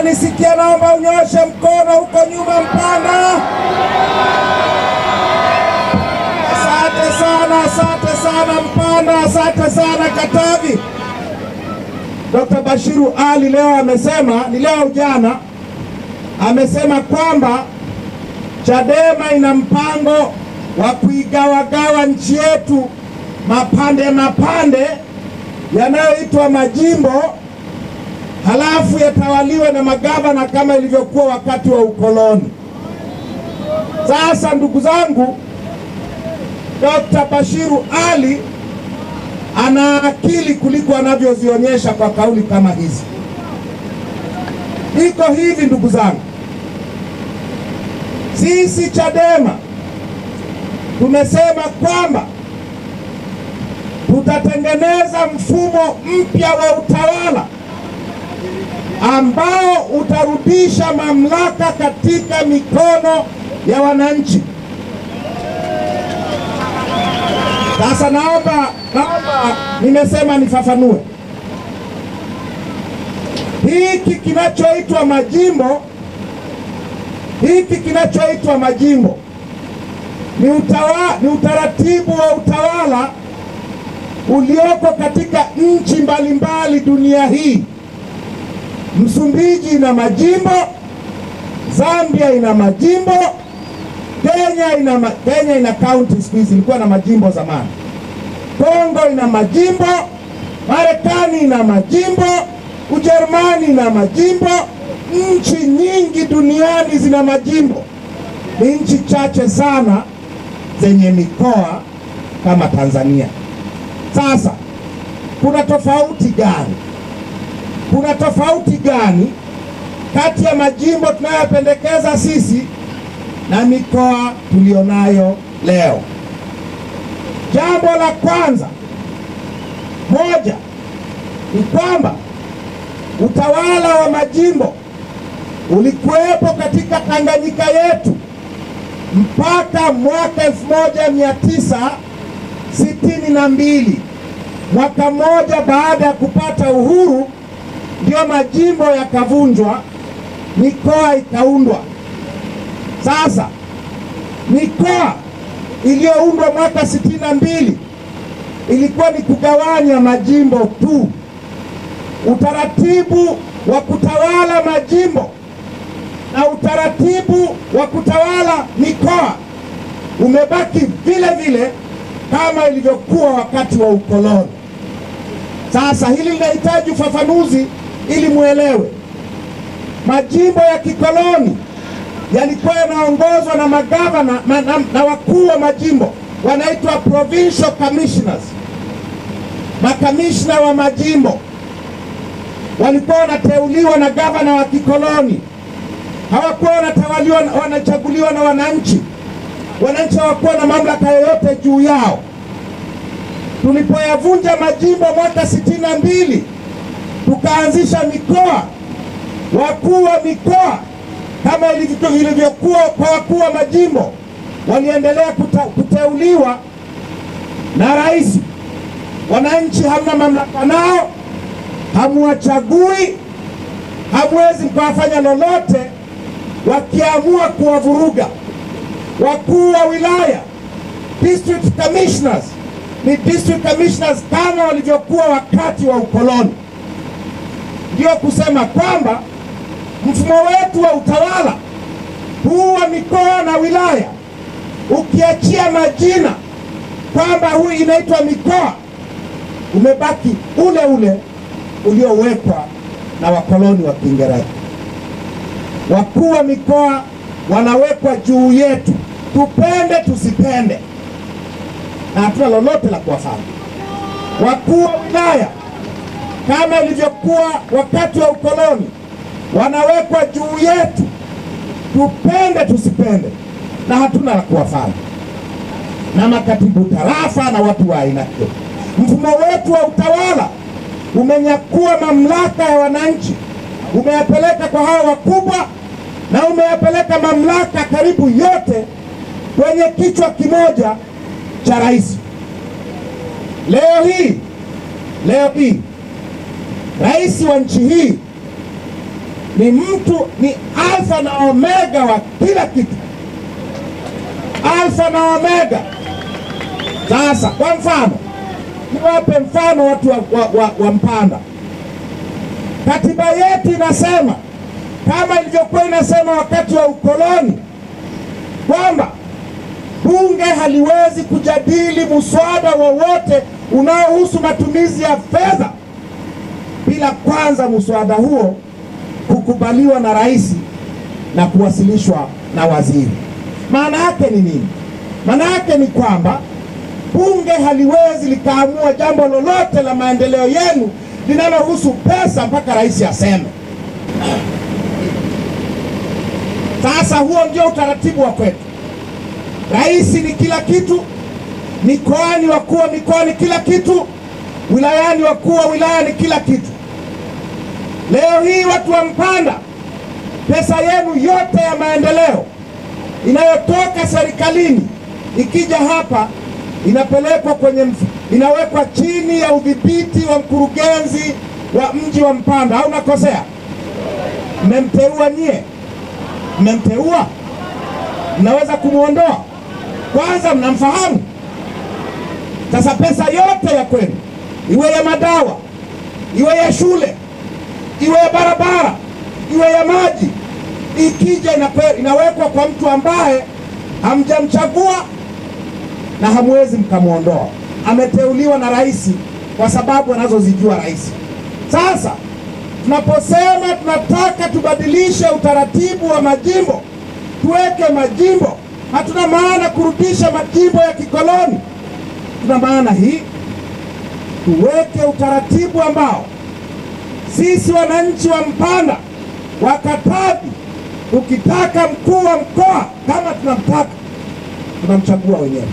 unanisikia, naomba unyoshe mkono huko nyuma. mpana. asante sana, asante sana Mpanda, asante sana Katavi. Dr. Bashiru Ali leo amesema, ni leo jana, amesema kwamba Chadema ina mpango wa kuigawagawa nchi yetu mapande mapande yanayoitwa majimbo, halafu yatawaliwe na magavana kama ilivyokuwa wakati wa ukoloni. Sasa ndugu zangu, Dr. Bashiru Ali ana akili kuliko anavyozionyesha kwa kauli kama hizi. Iko hivi ndugu zangu, sisi Chadema tumesema kwamba tutatengeneza mfumo mpya wa utawala ambao utarudisha mamlaka katika mikono ya wananchi. Sasa naomba naomba, nimesema nifafanue hiki kinachoitwa majimbo. Hiki kinachoitwa majimbo ni, utawa, ni utaratibu wa utawala ulioko katika nchi mbalimbali dunia hii. Msumbiji ina majimbo, Zambia ina majimbo, Kenya ina, ma, Kenya ina county siku hizi, ilikuwa na majimbo zamani. Kongo ina majimbo, Marekani ina majimbo, Ujerumani ina majimbo. Nchi nyingi duniani zina majimbo. Ni nchi chache sana zenye mikoa kama Tanzania. Sasa kuna tofauti gani? Kuna tofauti gani kati ya majimbo tunayopendekeza sisi na mikoa tulionayo leo? Jambo la kwanza moja ni kwamba utawala wa majimbo ulikuwepo katika Tanganyika yetu mpaka mwaka elfu moja mia tisa sitini na mbili. Mwaka mmoja baada ya kupata uhuru, ndio majimbo yakavunjwa, mikoa ikaundwa. Sasa mikoa iliyoundwa mwaka sitini na mbili ilikuwa ni kugawanya majimbo tu. Utaratibu wa kutawala majimbo na utaratibu wa kutawala mikoa umebaki vile vile kama ilivyokuwa wakati wa ukoloni. Sasa hili linahitaji ufafanuzi ili mwelewe, Majimbo ya kikoloni yalikuwa yanaongozwa na magavana na, na, na wakuu wa majimbo wanaitwa provincial commissioners. Makamishna wa majimbo walikuwa wanateuliwa na gavana wa kikoloni, hawakuwa wanatawaliwa, wanachaguliwa na wananchi. Wananchi hawakuwa na mamlaka yoyote juu yao. Tulipoyavunja majimbo mwaka sitini na mbili tukaanzisha mikoa, wakuu wa mikoa kama ilivyokuwa kwa wakuu wa majimbo waliendelea kute, kuteuliwa na rais. Wananchi hamna mamlaka nao, hamuwachagui, hamwezi mkawafanya lolote. Wakiamua kuwavuruga wakuu wa wilaya district commissioners ni district commissioners kama walivyokuwa wakati wa ukoloni. Ndio kusema kwamba mfumo wetu wa utawala huu wa mikoa na wilaya, ukiachia majina kwamba huu inaitwa mikoa, umebaki ule ule uliowekwa na wakoloni wa Kiingereza. Wakuu wa mikoa wanawekwa juu yetu, tupende tusipende, na hatuna lolote la kuwafanya. Wakuu wa wilaya kama ilivyokuwa wakati wa ukoloni wanawekwa juu yetu, tupende tusipende, na hatuna la kuwafanya, na makatibu tarafa na watu wa aina hiyo. Mfumo wetu wa utawala umenyakua mamlaka ya wananchi, umeyapeleka kwa hawa wakubwa na umeyapeleka mamlaka karibu yote kwenye kichwa kimoja cha rais. Leo hii leo hii rais wa nchi hii ni mtu, ni alfa na omega wa kila kitu, alfa na omega. Sasa kwa mfano, niwape mfano watu wa, wa, wa, wa Mpanda. Katiba yetu inasema kama ilivyokuwa inasema wakati wa ukoloni kwamba bunge haliwezi kujadili muswada wowote unaohusu matumizi ya fedha bila kwanza muswada huo kukubaliwa na rais na kuwasilishwa na waziri. Maana yake ni nini? Maana yake ni kwamba bunge haliwezi likaamua jambo lolote la maendeleo yenu linalohusu pesa mpaka rais aseme. Sasa huo ndio utaratibu wa kwetu. Rais ni kila kitu, mikoani wakuu wa mikoa ni kila kitu, wilayani wakuu wa wilaya ni kila kitu. Leo hii watu wa Mpanda, pesa yenu yote ya maendeleo inayotoka serikalini ikija hapa inapelekwa kwenye mf- inawekwa chini ya udhibiti wa mkurugenzi wa mji wa Mpanda, au nakosea? Mmemteua nyie? Mmemteua? Mnaweza kumwondoa? Kwanza mnamfahamu? Sasa pesa yote ya kwenu, iwe ya madawa, iwe ya shule, iwe ya barabara, iwe ya maji, ikija inawekwa kwa mtu ambaye hamjamchagua na hamwezi mkamwondoa. Ameteuliwa na rais kwa sababu anazozijua rais. Sasa tunaposema tunataka tubadilishe utaratibu wa majimbo, tuweke majimbo, hatuna maana kurudisha majimbo ya kikoloni. Tuna maana hii, tuweke utaratibu ambao sisi wananchi wa Mpanda wa Katavi, tukitaka mkuu wa mkoa kama tunamtaka, tunamchagua wenyewe.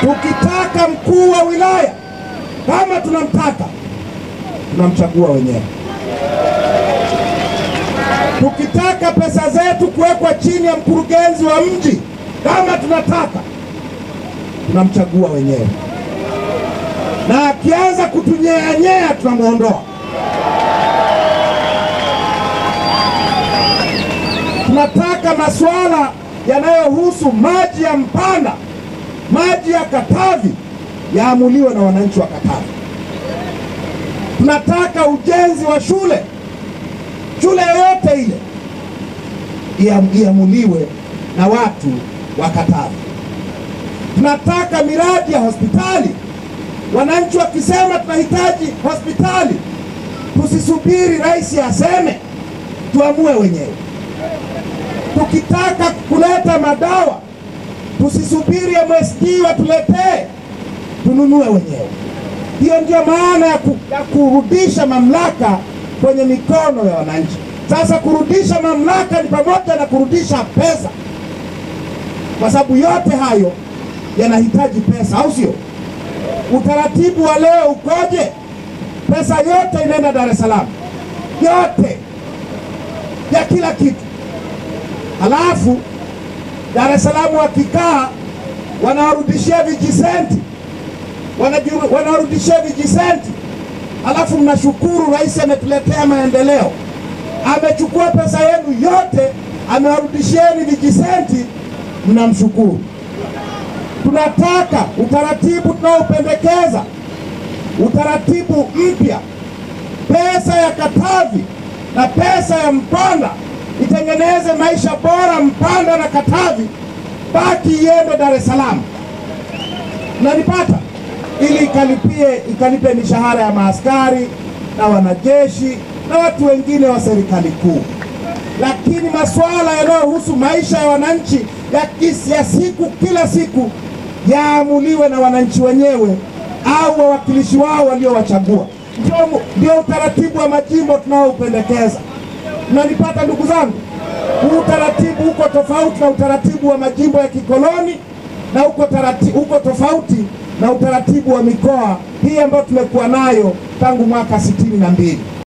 Tukitaka mkuu wa wilaya kama tunamtaka, tunamchagua wenyewe. Tukitaka pesa zetu kuwekwa chini ya mkurugenzi wa mji kama tunataka, tunamchagua wenyewe, na akianza kutunyeanyea tunamwondoa. Tunataka masuala yanayohusu maji ya Mpanda, maji ya Katavi yaamuliwe na wananchi wa Katavi. Tunataka ujenzi wa shule, shule yoyote ile iamuliwe na watu wa Katavi. Tunataka miradi ya hospitali, wananchi wakisema tunahitaji hospitali, tusisubiri rais aseme, tuamue wenyewe. Tukitaka kuleta madawa, tusisubiri MSD watuletee, tununue wenyewe. Hiyo ndio maana ya, ku, ya kurudisha mamlaka kwenye mikono ya wananchi. Sasa kurudisha mamlaka ni pamoja na kurudisha pesa, kwa sababu yote hayo yanahitaji pesa, au sio? Utaratibu wa leo ukoje? Pesa yote inaenda Dar es Salaam, yote ya kila kitu. Halafu Dar es Salaam wakikaa wanawarudishia vijisenti, wanawarudishia vijisenti, halafu mnashukuru rais ametuletea maendeleo, amechukua pesa yenu yote, amewarudishieni vijisenti, mnamshukuru. Tunataka utaratibu tunaopendekeza, utaratibu mpya, pesa ya Katavi na pesa ya Mpanda itengeneze maisha bora Mpanda na Katavi, baki iende Dar es Salaam. nanipata Ili ikalipie ikalipe mishahara ya maaskari na wanajeshi na watu wengine wa serikali kuu, lakini masuala yanayohusu maisha ya wananchi ya, kisi ya siku kila siku yaamuliwe na wananchi wenyewe au wawakilishi wao waliowachagua. Ndio, utaratibu wa majimbo tunaoupendekeza. Mnanipata ndugu zangu? Huu utaratibu uko tofauti na utaratibu wa majimbo ya kikoloni na uko, tarati, uko tofauti na utaratibu wa mikoa hii ambayo tumekuwa nayo tangu mwaka sitini na mbili.